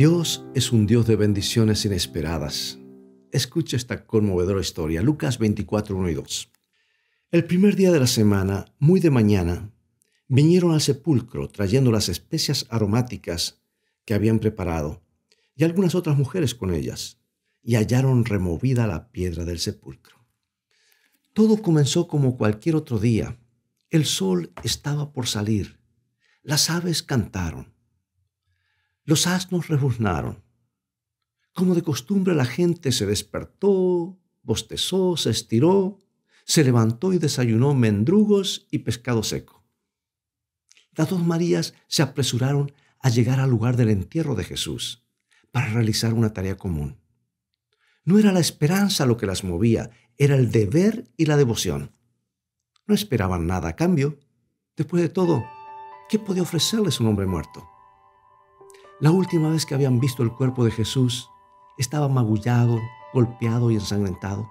Dios es un Dios de bendiciones inesperadas. Escucha esta conmovedora historia, Lucas 24, 1 y 2. El primer día de la semana, muy de mañana, vinieron al sepulcro trayendo las especias aromáticas que habían preparado y algunas otras mujeres con ellas, y hallaron removida la piedra del sepulcro. Todo comenzó como cualquier otro día. El sol estaba por salir. Las aves cantaron. Los asnos rebuznaron. Como de costumbre la gente se despertó, bostezó, se estiró, se levantó y desayunó mendrugos y pescado seco. Las dos Marías se apresuraron a llegar al lugar del entierro de Jesús para realizar una tarea común. No era la esperanza lo que las movía, era el deber y la devoción. No esperaban nada a cambio. Después de todo, ¿qué podía ofrecerles un hombre muerto? La última vez que habían visto el cuerpo de Jesús, estaba magullado, golpeado y ensangrentado.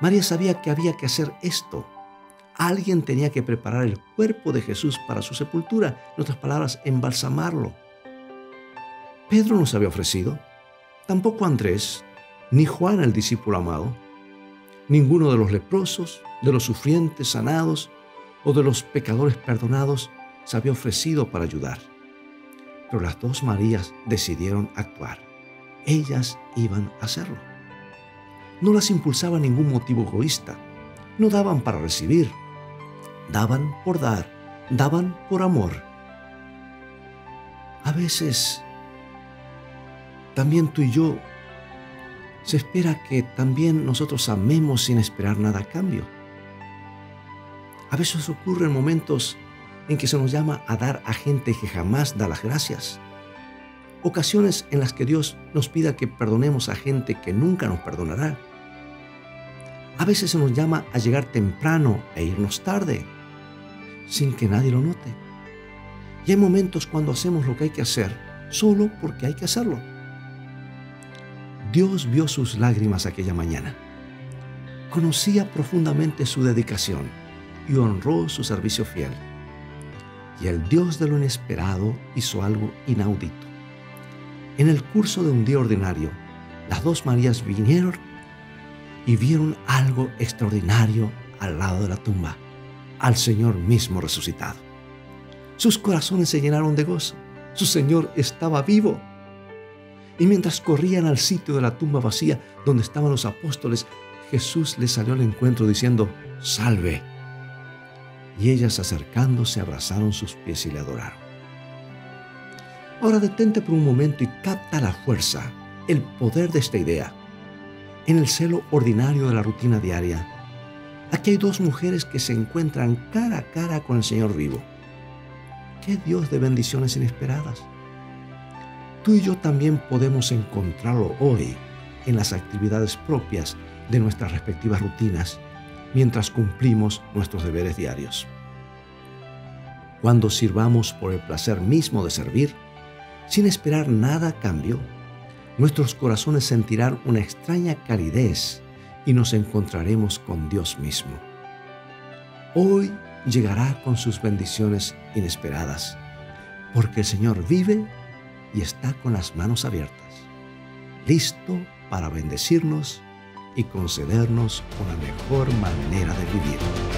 María sabía que había que hacer esto. Alguien tenía que preparar el cuerpo de Jesús para su sepultura, en otras palabras, embalsamarlo. Pedro no se había ofrecido, tampoco Andrés, ni Juan el discípulo amado. Ninguno de los leprosos, de los sufrientes sanados o de los pecadores perdonados se había ofrecido para ayudar. Pero las dos Marías decidieron actuar. Ellas iban a hacerlo. No las impulsaba ningún motivo egoísta. No daban para recibir. Daban por dar. Daban por amor. A veces, también tú y yo se espera que también nosotros amemos sin esperar nada a cambio. A veces ocurren momentos en que se nos llama a dar a gente que jamás da las gracias. Ocasiones en las que Dios nos pida que perdonemos a gente que nunca nos perdonará. A veces se nos llama a llegar temprano e irnos tarde, sin que nadie lo note. Y hay momentos cuando hacemos lo que hay que hacer solo porque hay que hacerlo. Dios vio sus lágrimas aquella mañana. Conocía profundamente su dedicación y honró su servicio fiel. Y el Dios de lo inesperado hizo algo inaudito. En el curso de un día ordinario, las dos Marías vinieron y vieron algo extraordinario al lado de la tumba, al Señor mismo resucitado. Sus corazones se llenaron de gozo. Su Señor estaba vivo y mientras corrían al sitio de la tumba vacía donde estaban los apóstoles, Jesús les salió al encuentro diciendo, salve. Y ellas acercándose abrazaron sus pies y le adoraron. Ahora detente por un momento y capta la fuerza, el poder de esta idea. En el celo ordinario de la rutina diaria, aquí hay dos mujeres que se encuentran cara a cara con el Señor vivo. ¡Qué Dios de bendiciones inesperadas! tú y yo también podemos encontrarlo hoy en las actividades propias de nuestras respectivas rutinas mientras cumplimos nuestros deberes diarios. Cuando sirvamos por el placer mismo de servir, sin esperar nada a cambio, nuestros corazones sentirán una extraña calidez y nos encontraremos con Dios mismo. Hoy llegará con sus bendiciones inesperadas, porque el Señor vive y está con las manos abiertas, listo para bendecirnos y concedernos una mejor manera de vivir.